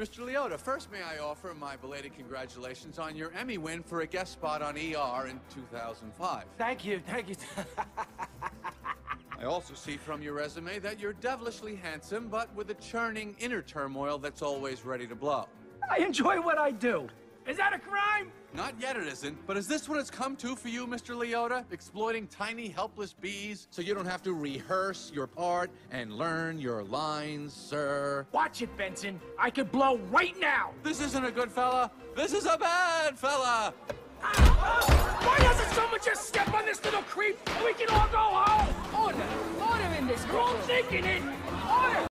Mr. Liotta, first may I offer my belated congratulations on your Emmy win for a guest spot on ER in 2005. Thank you, thank you. I also see from your resume that you're devilishly handsome, but with a churning inner turmoil that's always ready to blow. I enjoy what I do. Is that a crime? Not yet it isn't, but is this what it's come to for you, Mr. Liotta? Exploiting tiny, helpless bees so you don't have to rehearse your part and learn your lines, sir? Watch it, Benson. I could blow right now. This isn't a good fella. This is a bad fella. Why doesn't someone just step on this little creep and we can all go home? Order! Order in this You're all courtroom! thinking it. Order!